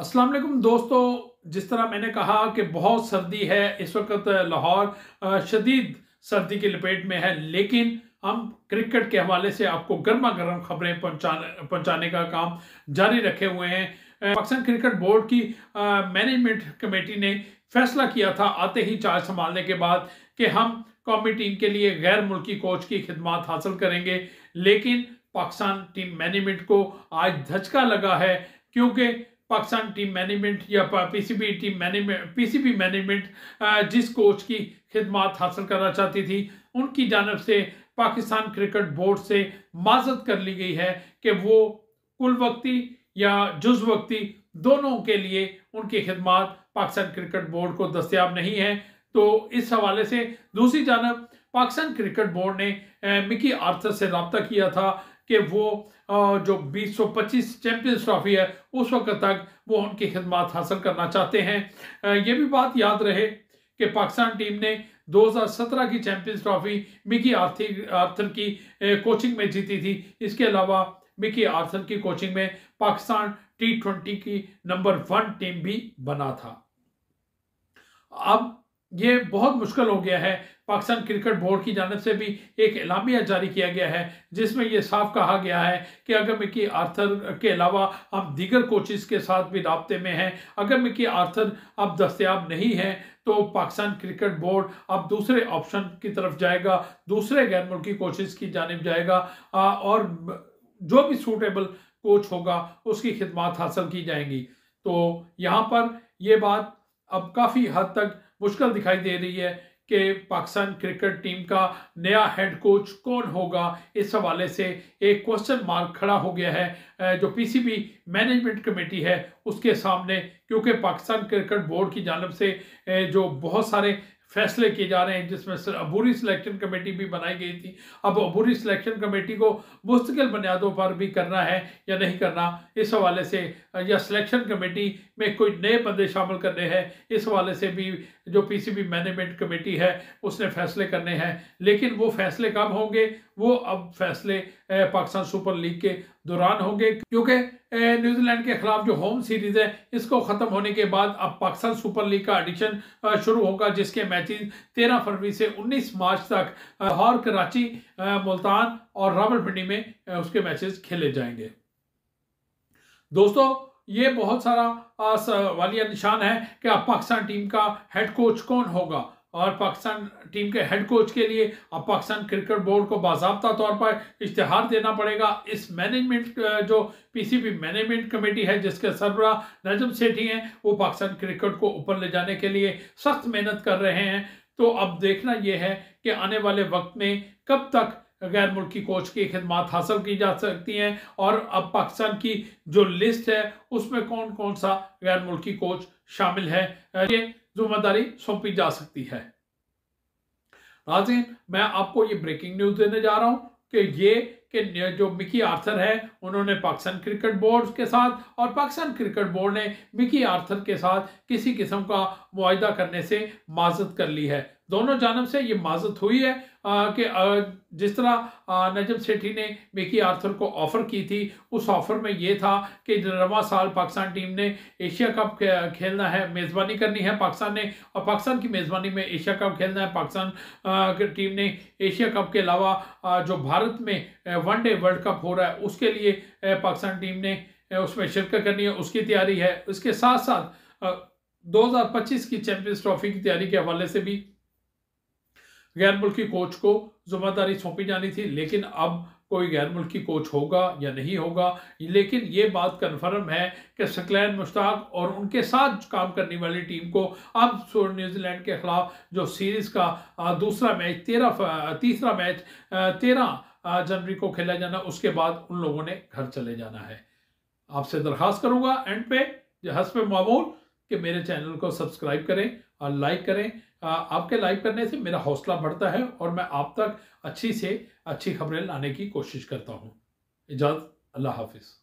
वालेकुम दोस्तों, जिस तरह मैंने कहा कि बहुत सर्दी है इस वक्त लाहौर शदीद सर्दी की लपेट में है, लेकिन हम क्रिकेट के हवाले से आपको गर्मा गर्म खबरें पहुँचाने पहुँचाने का काम जारी रखे हुए हैं। पाकिस्तान क्रिकेट बोर्ड की मैनेजमेंट कमेटी ने फैसला किया था आते ही चार्ज संभालने के बाद कि हम कौमी टीम के लिए गैर मुल्की कोच की खिदमत हासिल करेंगे। लेकिन पाकिस्तान टीम मैनेजमेंट को आज धचका लगा है, क्योंकि पाकिस्तान टीम मैनेजमेंट या PCB team management PCB management जिस कोच की खिदमत हासिल करना चाहती थी, उनकी जानब से पाकिस्तान क्रिकेट बोर्ड से माजत कर ली गई है कि वो कुल वक्ती या जुज वक्ती दोनों के लिए उनकी खिदमत पाकिस्तान क्रिकेट बोर्ड को दस्तियाब नहीं है। तो इस हवाले से दूसरी जानब, पाकिस्तान क्रिकेट बोर्ड ने मिकी आर्थर से रबता किया था कि वो जो 2025 चैंपियंस ट्रॉफी है, उस वक्त तक वो उनकी खिदमत हासिल करना चाहते हैं। ये भी बात याद रहे कि पाकिस्तान टीम ने 2017 की champions trophy Mickey Arthur Arthur की कोचिंग में जीती थी। इसके अलावा मिकी आर्थर की कोचिंग में पाकिस्तान टी ट्वेंटी की नंबर वन टीम भी बना था। अब ये बहुत मुश्किल हो गया है। पाकिस्तान क्रिकेट बोर्ड की जानब से भी एक एलामिया जारी किया गया है, जिसमें यह साफ़ कहा गया है कि अगर मिकी आर्थर के अलावा हम दीगर कोचिज के साथ भी रबते में हैं, अगर मिकी आर्थर अब दस्तियाब नहीं है तो पाकिस्तान क्रिकेट बोर्ड अब दूसरे ऑप्शन की तरफ़ जाएगा, दूसरे गैर मुल्की कोचिज की जानब जाएगा और जो भी सूटेबल कोच होगा, उसकी खिदमत हासिल की जाएँगी। तो यहाँ पर यह बात अब काफ़ी हद तक मुश्किल दिखाई दे रही है कि पाकिस्तान क्रिकेट टीम का नया हेड कोच कौन होगा? इस हवाले से एक क्वेश्चन मार्क खड़ा हो गया है जो पीसीबी मैनेजमेंट कमेटी है, उसके सामने, क्योंकि पाकिस्तान क्रिकेट बोर्ड की जानब से जो बहुत सारे फैसले किए जा रहे हैं, जिसमें अबूरी सिलेक्शन कमेटी भी बनाई गई थी। अब अबूरी सिलेक्शन कमेटी को मुस्तकिल बुनियादों पर भी करना है या नहीं करना, इस हवाले से, या सिलेक्शन कमेटी में कोई नए बंदे शामिल करने हैं, इस हवाले से भी जो पीसीबी मैनेजमेंट कमेटी है, उसने फैसले करने हैं। लेकिन वो फैसले कब होंगे? वो अब फैसले पाकिस्तान सुपर लीग के दौरान होंगे, क्योंकि न्यूजीलैंड के खिलाफ जो होम सीरीज़ है, इसको खत्म होने के बाद अब पाकिस्तान सुपर लीग का एडिशन शुरू होगा, जिसके मैचेस 13 फरवरी से 19 मार्च तक लाहौर, कराची मुल्तान और रावलपिंडी में उसके मैचेस खेले जाएँगे। दोस्तों, ये बहुत सारा वालिया निशान है कि अब पाकिस्तान टीम का हेड कोच कौन होगा? और पाकिस्तान टीम के हेड कोच के लिए अब पाकिस्तान क्रिकेट बोर्ड को बाबा तौर पर इश्तहार देना पड़ेगा। इस मैनेजमेंट जो पीसीबी मैनेजमेंट कमेटी है, जिसके सरबरा नजम सेठी हैं, वो पाकिस्तान क्रिकेट को ऊपर ले जाने के लिए सख्त मेहनत कर रहे हैं। तो अब देखना यह है कि आने वाले वक्त में कब तक गैर मुल्की कोच की खिदमत हासिल की जा सकती हैं और अब पाकिस्तान की जो लिस्ट है, उसमें कौन कौन सा गैर मुल्की कोच शामिल है? ये ज़िम्मेदारी सौंपी जा सकती है। नाजिन मैं आपको ये ब्रेकिंग न्यूज़ देने जा रहा हूँ कि ये कि जो मिकी आर्थर है, उन्होंने पाकिस्तान क्रिकेट बोर्ड के साथ और पाकिस्तान क्रिकेट बोर्ड ने मिकी आर्थर के साथ किसी किस्म का मुआदा करने से माजत कर ली है। दोनों जानब से ये माजत हुई है कि जिस तरह नजम सेठी ने मिकी आर्थर को ऑफ़र की थी, उस ऑफ़र में ये था कि रवा साल पाकिस्तान टीम ने एशिया कप खेलना है, मेज़बानी करनी है पाकिस्तान ने, और पाकिस्तान की मेज़बानी में एशिया कप खेलना है, पाकिस्तान की टीम ने एशिया कप के अलावा जो भारत में वनडे वर्ल्ड कप हो रहा है, उसके लिए पाकिस्तान टीम ने उसमें शिरकत करनी है, उसकी तैयारी है। उसके साथ साथ 2025 की चैंपियंस ट्रॉफी की तैयारी के हवाले से भी गैर मुल्की कोच को ज़िम्मेदारी सौंपी जानी थी, लेकिन अब कोई गैर मुल्की कोच होगा या नहीं होगा, लेकिन ये बात कन्फर्म है कि सकलैन मुश्ताक और उनके साथ काम करने वाली टीम को अब न्यूजीलैंड के खिलाफ जो सीरीज़ का दूसरा मैच तेरह तीसरा मैच तेरह जनवरी को खेला जाना, उसके बाद उन लोगों ने घर चले जाना है। आपसे दरख्वास्त करूँगा एंड पे। हसब मामूल कि मेरे चैनल को सब्सक्राइब करें और लाइक करें। आपके लाइक करने से मेरा हौसला बढ़ता है और मैं आप तक अच्छी से अच्छी खबरें लाने की कोशिश करता हूँ। इजाज़त, अल्लाह हाफिज़।